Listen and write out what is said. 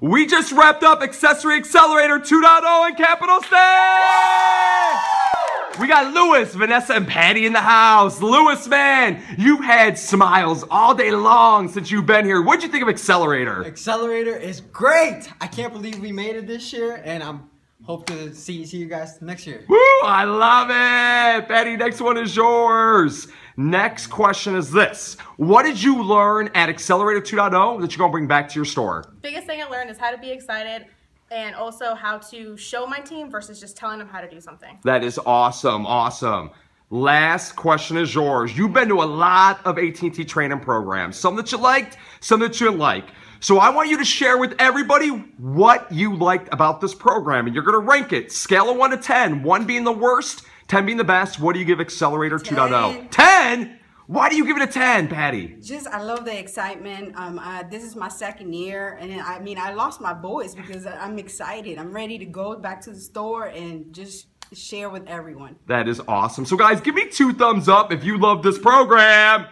We just wrapped up Accessory Accelerator 2.0 in Capital State! We got Lewis, Vanessa, and Patty in the house. Lewis, man, you've had smiles all day long since you've been here. What'd you think of Accelerator? Accelerator is great. I can't believe we made it this year, and I'm hope to see see you guys next year. Woo! I love it. Betty. next one is yours. Next question is this. What did you learn at Accelerator 2.0 that you're going to bring back to your store? Biggest thing I learned is how to be excited and also how to show my team versus just telling them how to do something. That is awesome. Awesome. Last question is yours. You've been to a lot of AT&T training programs. Some that you liked, some that you didn't like. So I want you to share with everybody what you liked about this program. And you're going to rank it. Scale of 1 to 10. 1 being the worst, 10 being the best. What do you give Accelerator 2.0? 10? Why do you give it a 10, Patty? Just, I love the excitement. Um, I, this is my second year, and I mean, I lost my voice because I'm excited. I'm ready to go back to the store and just share with everyone. That is awesome. So, guys, give me two thumbs up if you love this program.